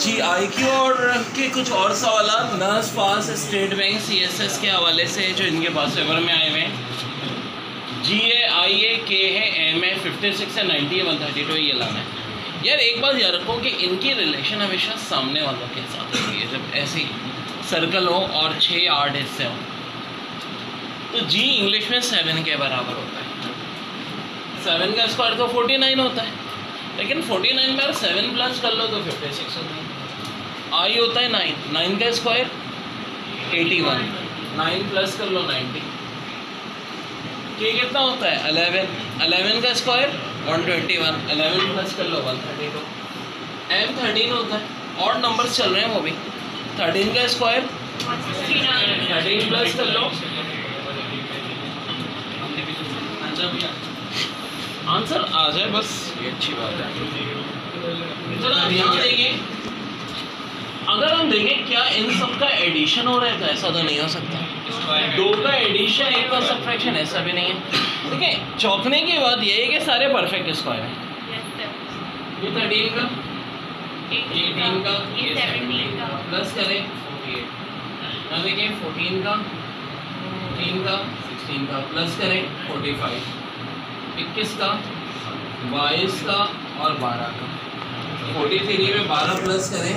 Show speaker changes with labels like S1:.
S1: Ji, I Q और के कुछ और सवाल नर्स पास State Bank C S S के हवाले से जो इनके पास पेपर में आए हुए हैं। जी ए आई ए के है एम ए फिफ्टी सिक्स है नाइन्टी है वन थर्टी टू ये लाना है। यार, एक बात याद रखो कि इनकी रिलेशन हमेशा सामने वालों के साथ होती है, जब ऐसी सर्कल हो और छः आठ हिस्से हों। तो जी इंग्लिश में सेवन के बराबर होता है। सेवन का स्क्वायर तो फोर्टी नाइन होता है। लेकिन फोर्टी नाइन में सेवन प्लस कर लो तो फिफ्टी सिक्स होता है आई होता है नाइन नाइन का square eighty one nine plus कर लो नाइन्टी के कितना होता है? अलेवन अलेवन का square one twenty one eleven plus कर लो one thirty two M thirteen होता है। और नंबर्स चल रहे हैं वो भी। थर्टीन का स्क्वायर थर्टीन प्लस कर लो। आंसर आ जाए बस। ये अच्छी बात है। अब यहाँ अगर हम देखें क्या इन सब का एडिशन हो रहा है तो ऐसा तो नहीं हो सकता। दो का एडिशन एक का सब्ट्रैक्शन ऐसा भी नहीं है। देखिए चौंकने की बात ये है कि सारे परफेक्ट स्क्वायर हैं। ये थर्टीन का? एटीन का? ये सेवनटीन का। प्लस करें ना देखिए फोर्टीन का? फोर्टीन का? सिक्सटीन का। प्लस करें फोर्टी फाइव इक्कीस का बाईस का और बारह का। फोर्टी थ्री में बारह प्लस करें।